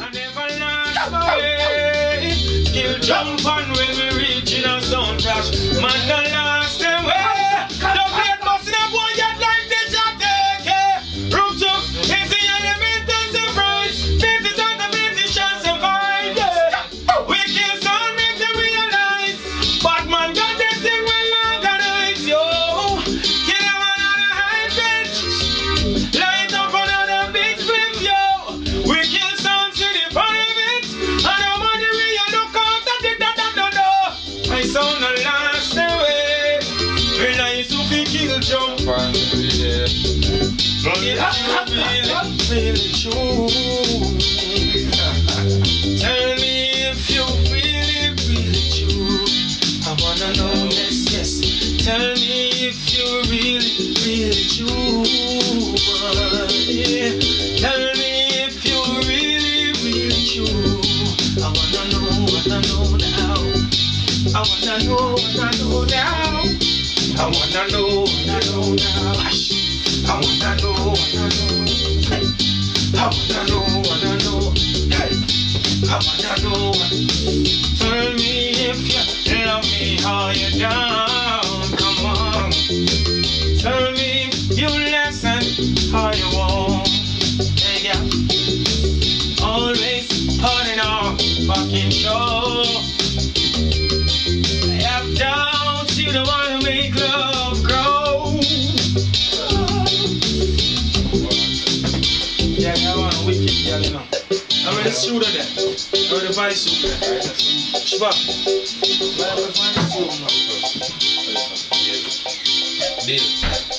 I never my way. Still jump on when jump. But it really, really true. Tell me if you really, really true. I wanna know, yes, yes. Tell me if you really, really true. Tell me if you really, really true. I wanna know, wanna know now. I wanna know, wanna know now. I wanna know, know now. I wanna know. I wanna know, In the there. I'm in the vice studio there. Shabba. I'm in the vice studio. Deal.